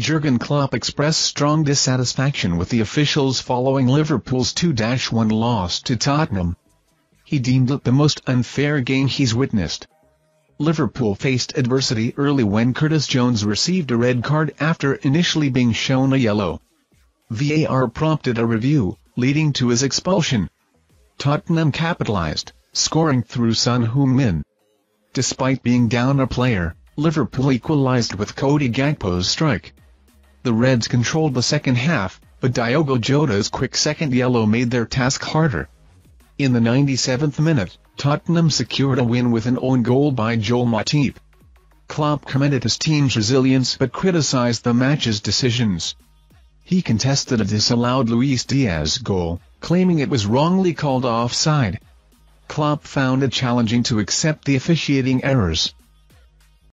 Jurgen Klopp expressed strong dissatisfaction with the officials following Liverpool's 2-1 loss to Tottenham. He deemed it the most unfair game he's witnessed. Liverpool faced adversity early when Curtis Jones received a red card after initially being shown a yellow. VAR prompted a review, leading to his expulsion. Tottenham capitalised, scoring through Son Heung-min. Despite being down a player, Liverpool equalised with Cody Gakpo's strike. The Reds controlled the second half, but Diogo Jota's quick second yellow made their task harder. In the 97th minute, Tottenham secured a win with an own goal by Joel Matip. Klopp commended his team's resilience but criticised the match's decisions. He contested a disallowed Luis Diaz goal, claiming it was wrongly called offside. Klopp found it challenging to accept the officiating errors.